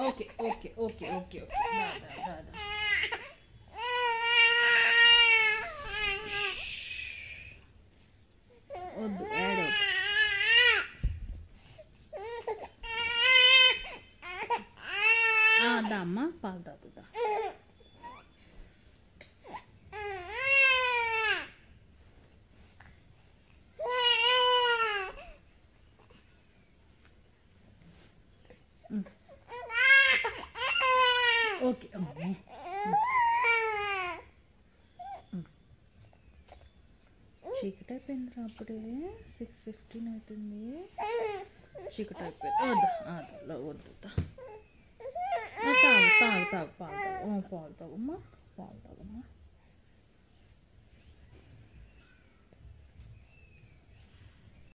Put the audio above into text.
Okay okay okay దా దా దా దా వద్దు ఏడవద్దు ఆ, దా అమ్మ పాలు తాగుతా ఓకే అమ్మ. చీకటి అయిపోయిందిరా అప్పుడే. సిక్స్ ఫిఫ్టీన్ అవుతుంది చీకటి అయిపోయింది వద్దా అదా వద్దు దా. తాగు తాగు తాగు పాలు తాగు. ఆ, పాలు తాగమ్మా పాలు తాగమ్మా